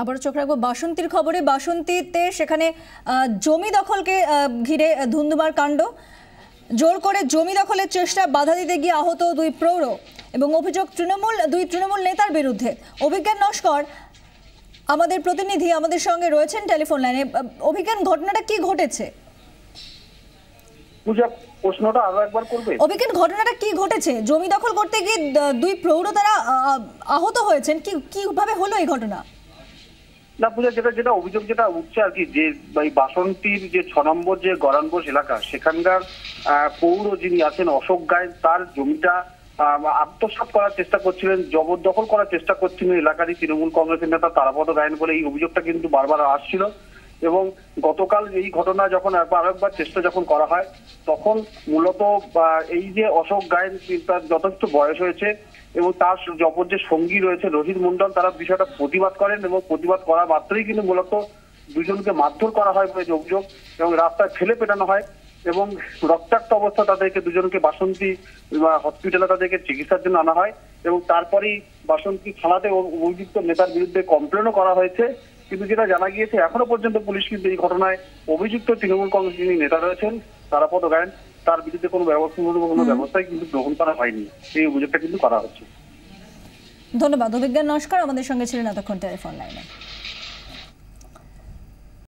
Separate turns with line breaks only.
আবার চোখ রাখব বাসন্তীর খবরে। বাসন্তীতে সেখানে জমি দখলকে ঘিরে ধুন্ধুমার কাণ্ড। জোর করে জমি দখলের চেষ্টা বাধা দিতে গিয়ে আহত দুই প্রৌঢ় এবং অভিযোগ তৃণমূল দুই তৃণমূল নেতার বিরুদ্ধে। অভিজ্ঞান নস্কর আমাদের প্রতিনিধি আমাদের সঙ্গে রয়েছেন টেলিফোন লাইনে। অভিজ্ঞান ঘটনাটা কি ঘটেছে?
প্রশ্নটা আরও একবার করবে?
অভিজ্ঞান ঘটনাটা কি ঘটেছে? জমি দখল করতে গিয়ে দুই প্রৌঢ় তারা আহত হয়েছেন। কি কীভাবে হলো এই ঘটনা?
না, পূজা, যেটা যেটা অভিযোগ যেটা উঠছে আর কি, যে, এই বাসন্তীর যে ছ নম্বর যে গরানবোস এলাকা, সেখানকার পৌর যিনি আছেন অশোক গায়ে, তার জমিটা আত্মসাত করার চেষ্টা করছিলেন, জবরদখল করার চেষ্টা করছিলেন এলাকারই তৃণমূল কংগ্রেসের নেতা তারাপদ গায়েন বলে এই অভিযোগটা কিন্তু বারবার আসছিল। এবং গতকাল এই ঘটনা যখন আরও একবার চেষ্টা যখন করা হয়, তখন মূলত এই যে অশোক গায়েন তার যথেষ্ট বয়স হয়েছে এবং তার অপর যে সঙ্গী রয়েছে রোহিত মন্ডল, তারা বিষয়টা প্রতিবাদ করেন এবং প্রতিবাদ করা মাত্রই কিন্তু মূলত দুজনকে মারধর করা হয় বলে অভিযোগ এবং রাস্তায় ফেলে পেটানো হয় এবং রক্তাক্ত অবস্থা তাদেরকে দুজনকে বাসন্তী হসপিটালে তাদেরকে চিকিৎসার জন্য আনা হয় এবং তারপরেই বাসন্তী থানাতে অভিযুক্ত নেতার বিরুদ্ধে কমপ্লেনও করা হয়েছে। কিন্তু যেটা জানা গিয়েছে এখনও পর্যন্ত পুলিশ কিন্তু এই ঘটনায় অভিযুক্ত তৃণমূল কংগ্রেস যিনি নেতা রয়েছেন তারা পদ গায়েন তার বিরুদ্ধে কোনো ব্যবস্থা কোনো ব্যবস্থাই কিন্তু গ্রহণ করা হয়নি। এই অভিযোগটা কিন্তু করা হচ্ছে।
ধন্যবাদ। অভিজ্ঞান নস্কর আমাদের সঙ্গে ছিলেন এতক্ষণ টেলিফোন লাইনে।